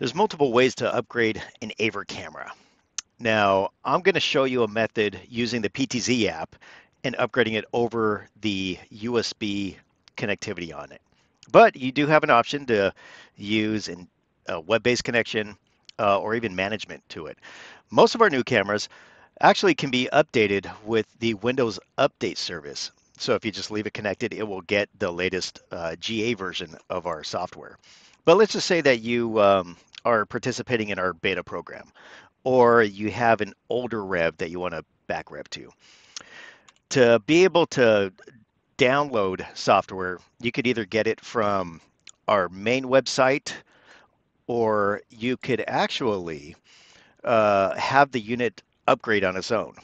There's multiple ways to upgrade an Aver camera. Now, I'm going to show you a method using the PTZ app and upgrading it over the USB connectivity on it. But you do have an option to use a web-based connection uh, or even management to it. Most of our new cameras actually can be updated with the Windows Update service. So if you just leave it connected, it will get the latest uh, GA version of our software. But let's just say that you um, are participating in our beta program, or you have an older rev that you want to back rev to. To be able to download software, you could either get it from our main website, or you could actually uh, have the unit upgrade on its own.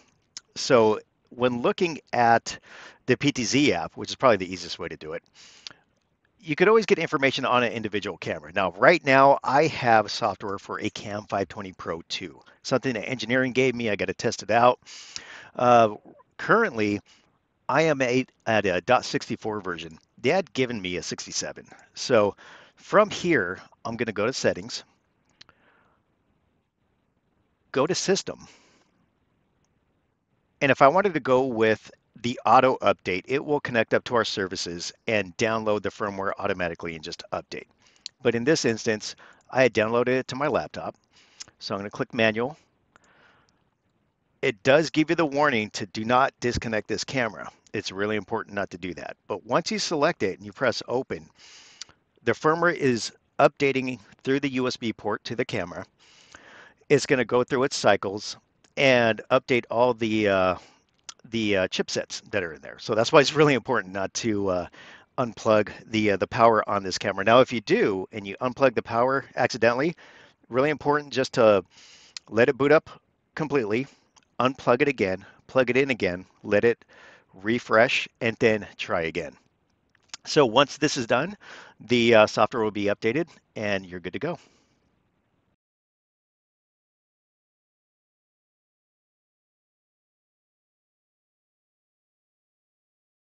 So when looking at the PTZ app, which is probably the easiest way to do it, you could always get information on an individual camera. Now, right now, I have software for a Cam 520 Pro 2, something that engineering gave me. I got to test it out. Uh, currently, I am at, at a .64 version. They had given me a 67. So from here, I'm going to go to settings, go to system. And if I wanted to go with the auto update, it will connect up to our services and download the firmware automatically and just update. But in this instance, I had downloaded it to my laptop. So I'm going to click manual. It does give you the warning to do not disconnect this camera. It's really important not to do that. But once you select it and you press open, the firmware is updating through the USB port to the camera. It's going to go through its cycles and update all the uh, the uh, chipsets that are in there. So that's why it's really important not to uh, unplug the uh, the power on this camera. Now, if you do and you unplug the power accidentally, really important just to let it boot up completely, unplug it again, plug it in again, let it refresh, and then try again. So once this is done, the uh, software will be updated and you're good to go.